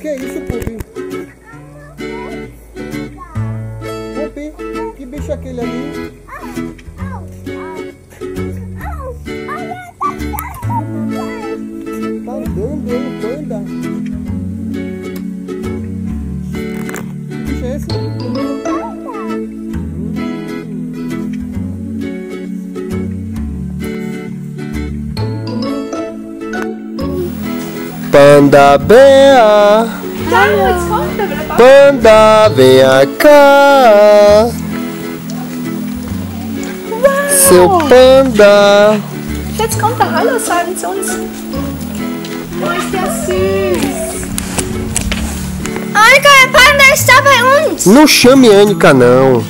Que é isso, Pupi? Pupi, que bicho é aquele ali? Panda Bea. Panda vem cá, seu panda. Jetzt kommt er Hallo sagen zu uns. Oh, ist der süß. O panda está bei uns. Não chame Anica não.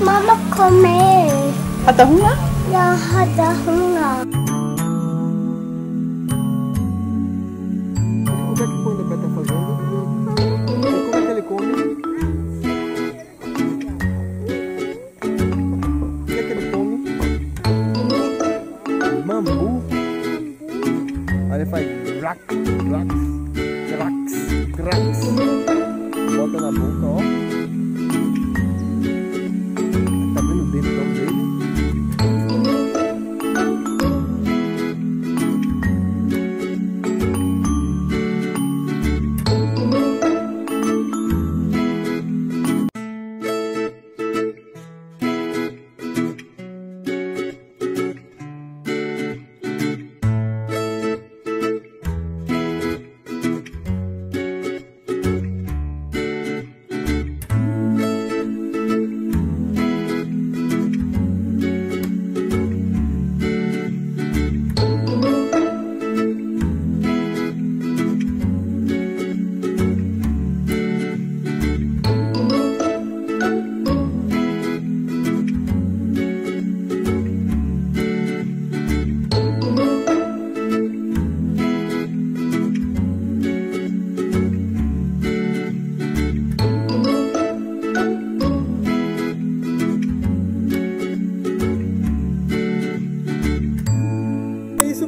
Mama comer. Hat er Hunger? Ja, hat er Hunger. mambo. And if I rock, rocks, rocks, rocks.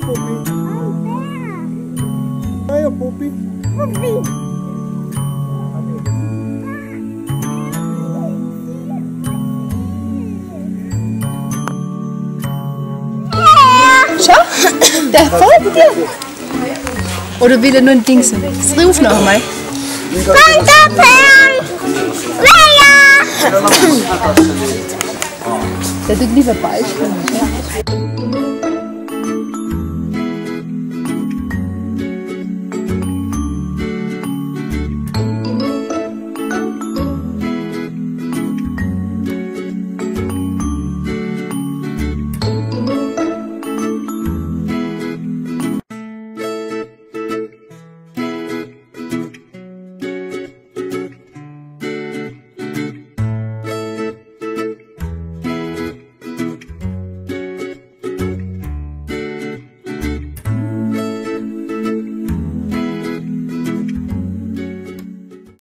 Que é isso, Pupi? Aí, ó, Pupi. Schau, der folgt dir. Oder will er nur ein Ding sein? Das ruf noch einmal. Panda Bär. Leia. Der tut lieber Ball spielen.